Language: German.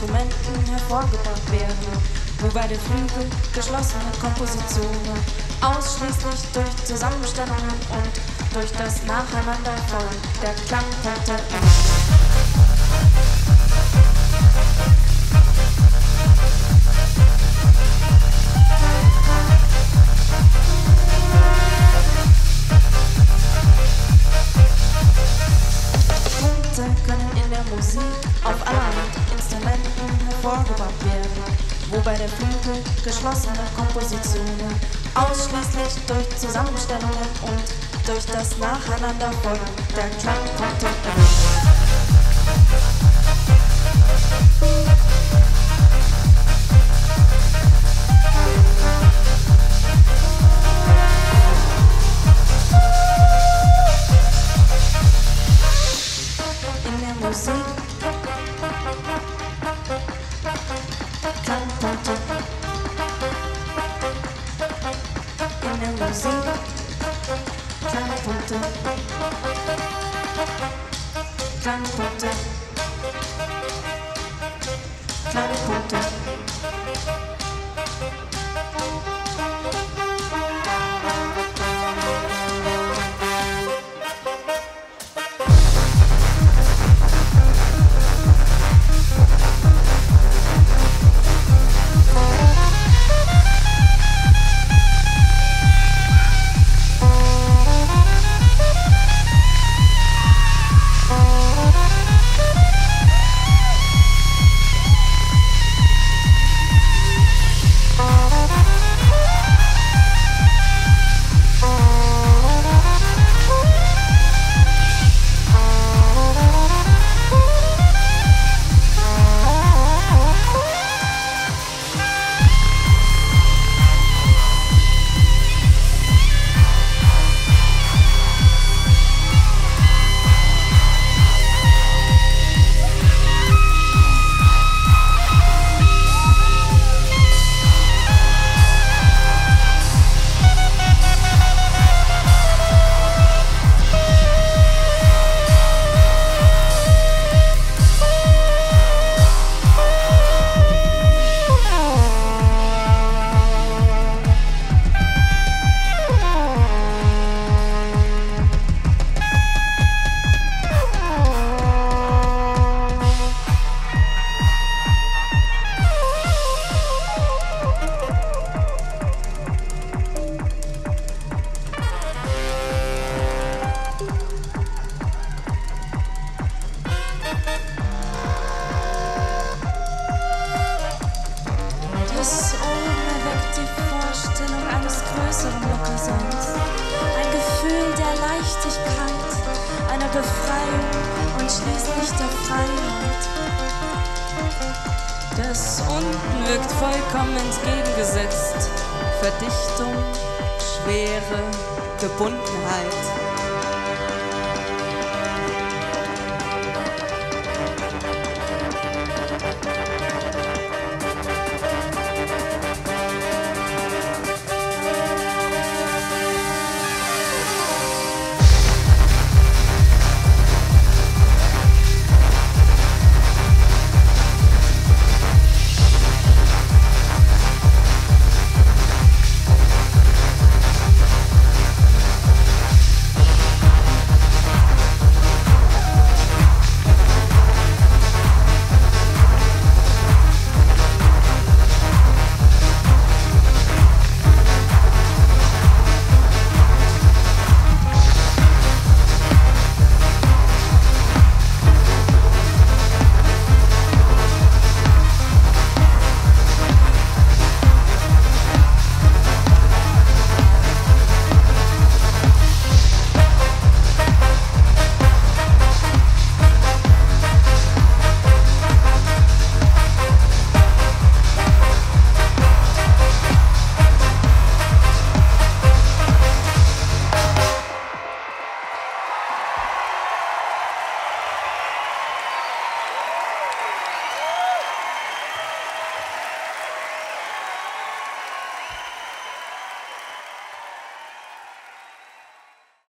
Instrumenten hervorgebracht werden, wobei der Flügel geschlossene Kompositionen ausschließlich durch Zusammenstellungen und durch das Nacheinanderfolgen der Klangpunkte wobei der Flügel geschlossene Kompositionen ausschließlich durch Zusammenstellungen und durch das Nacheinanderfolgen der Klangpunkte Klangpunkte. Klangpunkte. Befreiung und schließlich der Freiheit. Das unten wirkt vollkommen entgegengesetzt. Verdichtung, Schwere, Gebundenheit.